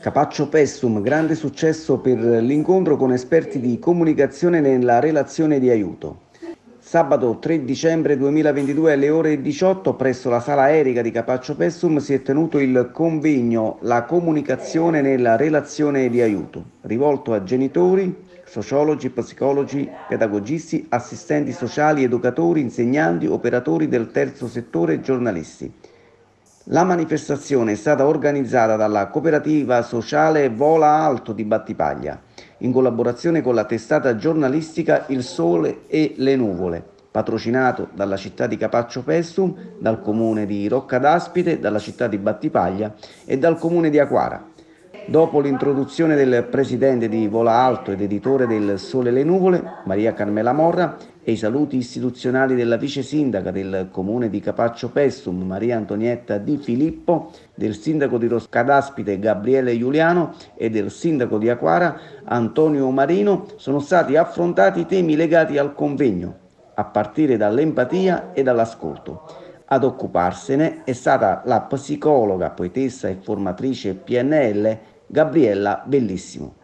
Capaccio Pessum, grande successo per l'incontro con esperti di comunicazione nella relazione di aiuto. Sabato 3 dicembre 2022 alle ore 18 presso la sala aerica di Capaccio Pessum si è tenuto il convegno La comunicazione nella relazione di aiuto, rivolto a genitori, sociologi, psicologi, pedagogisti, assistenti sociali, educatori, insegnanti, operatori del terzo settore e giornalisti. La manifestazione è stata organizzata dalla cooperativa sociale Vola Alto di Battipaglia, in collaborazione con la testata giornalistica Il Sole e le Nuvole, patrocinato dalla città di Capaccio Pessum, dal comune di Rocca d'Aspite, dalla città di Battipaglia e dal comune di Aquara. Dopo l'introduzione del presidente di Vola Alto ed editore del Sole e le Nuvole, Maria Carmela Morra, e i saluti istituzionali della vice sindaca del comune di Capaccio Pessum, Maria Antonietta Di Filippo, del sindaco di Roscadaspite Gabriele Giuliano e del sindaco di Aquara Antonio Marino, sono stati affrontati temi legati al convegno, a partire dall'empatia e dall'ascolto. Ad occuparsene è stata la psicologa, poetessa e formatrice PNL Gabriella Bellissimo.